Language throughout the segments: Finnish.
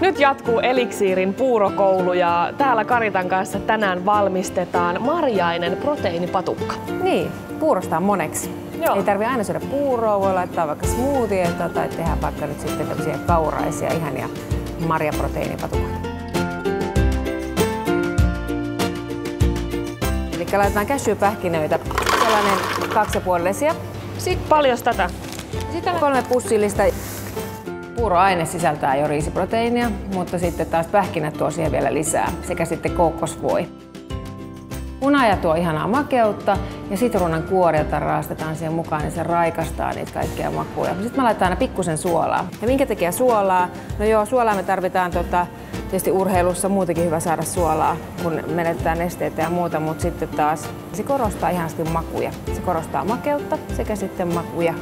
Nyt jatkuu Eliksiirin puurokoulu ja täällä Karitan kanssa tänään valmistetaan marjainen proteiinipatukka. Niin, puurosta on moneksi. Joo. Ei tarvi aina syödä puuroa, voi laittaa vaikka smoothieta tai tehdä vaikka nyt sitten tämmöisiä kauraisia ihania marjaproteiinipatukoita. Eli laitetaan cashew-pähkinöitä, sellainen kaksi ja Sitten paljon tätä. Sitten kolme pussillista. Puuroaine sisältää jo riisiproteiinia, mutta sitten taas pähkinät tuo siihen vielä lisää, sekä sitten kookosvoi. Punaja tuo ihanaa makeutta ja sitruunan kuorilta raastetaan siihen mukaan, niin se raikastaa niitä kaikkia makuja. Sitten mä laitan aina pikkusen suolaa. Ja minkä takia suolaa? No joo, suolaa me tarvitaan tota, tietysti urheilussa muutenkin hyvä saada suolaa, kun menetetään nesteitä ja muuta, mutta sitten taas se korostaa ihanasti makuja. Se korostaa makeutta sekä sitten makuja.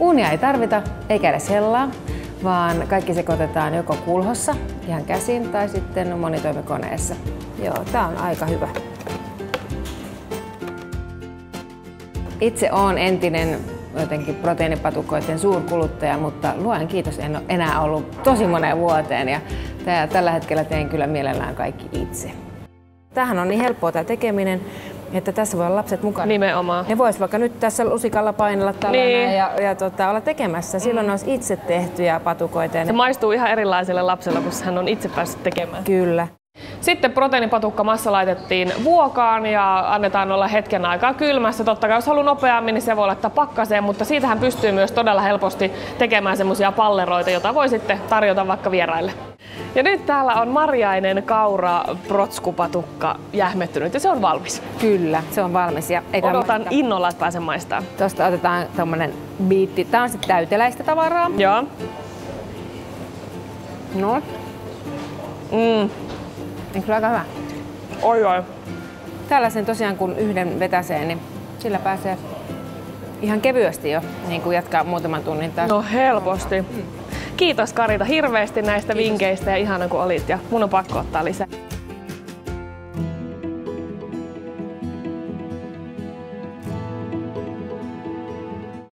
Uunia ei tarvita, eikä edes hellaa, vaan kaikki sekoitetaan joko kulhossa ihan käsin tai sitten monitoimikoneessa. Joo, tää on aika hyvä. Itse olen entinen jotenkin proteiinipatukoiden suurkuluttaja, mutta luen kiitos en ole enää ollut tosi moneen vuoteen ja tällä hetkellä teen kyllä mielellään kaikki itse. Tähän on niin helppoa tämä tekeminen, että tässä voi olla lapset mukana. Nimenomaan. Ne vois vaikka nyt tässä lusikalla painella niin. ja, ja tota, olla tekemässä. Silloin mm. olisi itse tehtyjä patukoita. Se maistuu ihan erilaiselle lapselle, kun hän on itse päässyt tekemään. Kyllä. Sitten proteiinipatukka massa laitettiin vuokaan ja annetaan olla hetken aikaa kylmässä. Totta kai jos haluaa nopeammin, niin se voi laittaa pakkaseen, mutta siitähän pystyy myös todella helposti tekemään semmoisia palleroita, joita voi sitten tarjota vaikka vieraille. Ja nyt täällä on marjainen kaura protskupatukka jähmettynyt ja se on valmis. Kyllä, se on valmis. Ja eikä Odotan maista. innolla, että pääsen maistamaan. Tuosta otetaan tommonen biitti. Tää on sitten täyteläistä tavaraa. Joo. No. Mm. Eikö kyllä aika hyvä? Oi oi. Tällaisen tosiaan kun yhden vetäseen, niin sillä pääsee ihan kevyesti jo niin kuin jatkaa muutaman tunnin taas. No helposti. Kiitos Karita hirveästi näistä Kiitos. vinkkeistä ja ihana kun olit ja mun on pakko ottaa lisää.